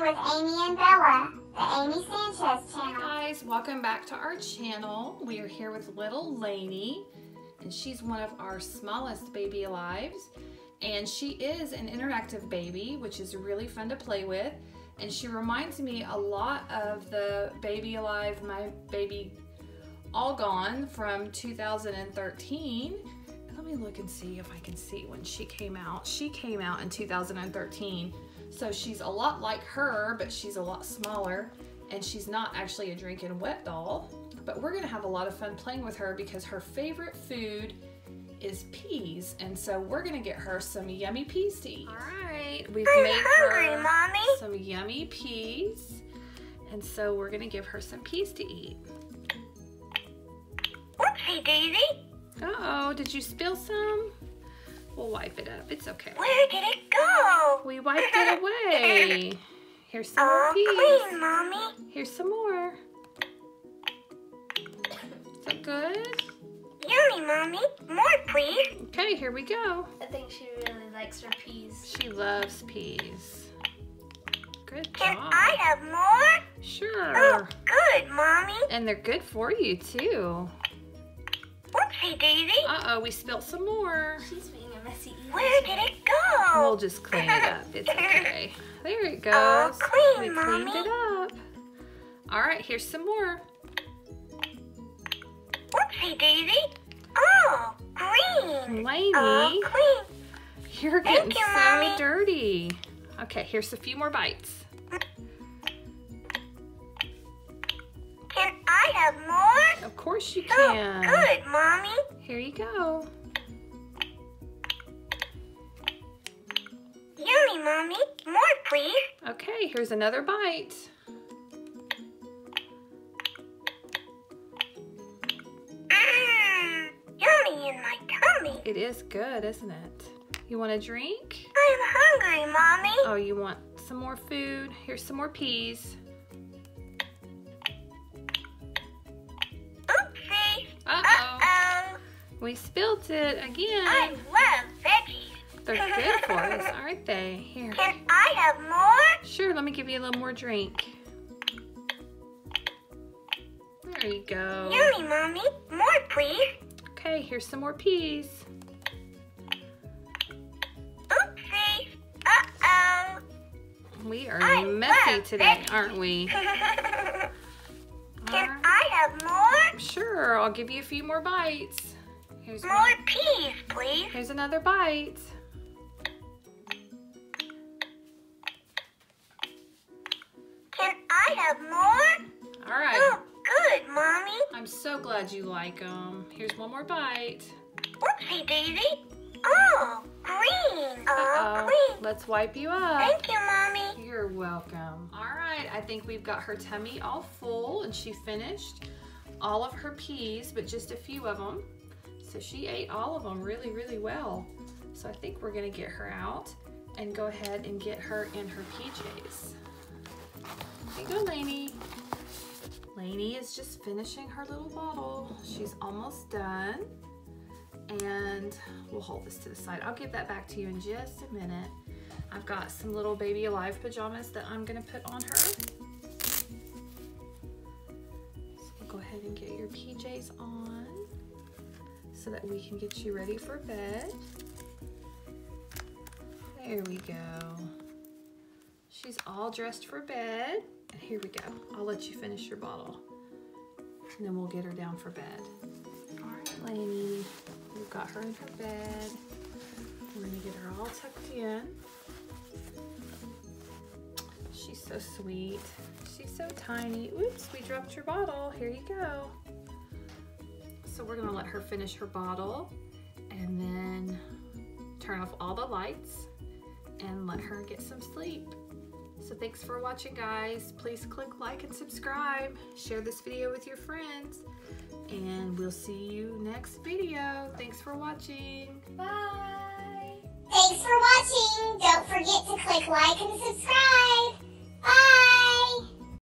With Amy and Bella, the Amy Sanchez Hey channel. guys, welcome back to our channel. We are here with little Laney, and she's one of our smallest baby alives. And she is an interactive baby, which is really fun to play with. And she reminds me a lot of the baby alive, my baby all gone from 2013. Let me look and see if I can see when she came out. She came out in 2013. So she's a lot like her, but she's a lot smaller. And she's not actually a drinking wet doll. But we're gonna have a lot of fun playing with her because her favorite food is peas. And so we're gonna get her some yummy peas to eat. All right, we've I'm made hungry, her Mommy. some yummy peas. And so we're gonna give her some peas to eat. Whoopsie daisy. Uh-oh, did you spill some? We'll wipe it up, it's okay. Where did it go? We wiped it away. Here's some more Oh, peas. clean, Mommy. Here's some more. Is that good? Yummy, Mommy. More, please. Okay, here we go. I think she really likes her peas. She loves peas. Good Can job. I have more? Sure. Oh, good, Mommy. And they're good for you too. Whoopsie daisy. Uh-oh, we spilled some more. She's being a messy. Where did it go? We'll just clean it up. It's okay. There it goes. Oh, clean, we cleaned Mommy. it up. All right, here's some more. Whoopsie daisy. Oh, green. Laney, Oh, clean. you're getting you, so Mommy. dirty. Okay, here's a few more bites. Can I have more? Of course you Oh, can. good, Mommy. Here you go. Mommy. More, please. Okay, here's another bite. Mmm, yummy in my tummy. It is good, isn't it? You want a drink? I'm hungry, Mommy. Oh, you want some more food? Here's some more peas. Oopsie. Uh-oh. Uh-oh. We spilt it again. I love. They're good for us, aren't they? Here. Can I have more? Sure, let me give you a little more drink. There you go. Yummy, Mommy. More, please. Okay, here's some more peas. Oopsie. Uh-oh. We are I messy today, aren't we? Can. I have more? Sure, I'll give you a few more bites. Here's More one. peas, please. Here's another bite. Have more? All right. Oh, good, Mommy. I'm so glad you like them. Here's one more bite. Whoopsie daisy. Oh, green. Oh, Uh-oh. green. Let's wipe you up. Thank you, Mommy. You're welcome. All right, I think we've got her tummy all full and she finished all of her peas, but just a few of them. So she ate all of them really, really well. So I think we're gonna get her out and go ahead and get her in her PJs. You go, Laney. Laney is just finishing her little bottle. She's almost done. And we'll hold this to the side. I'll give that back to you in just a minute. I've got some little baby alive pajamas that I'm gonna put on her. So go ahead and get your PJs on so that we can get you ready for bed. There we go. She's all dressed for bed. Here we go. I'll let you finish your bottle. And then we'll get her down for bed. All right, Laney. We've got her in her bed. We're gonna get her all tucked in. She's so sweet. She's so tiny. Oops, we dropped your bottle. Here you go. So we're gonna let her finish her bottle and then turn off all the lights and let her get some sleep. Thanks for watching guys. Please click like and subscribe. Share this video with your friends. And we'll see you next video. Thanks for watching. Bye. Thanks for watching. Don't forget to click like and subscribe. Bye.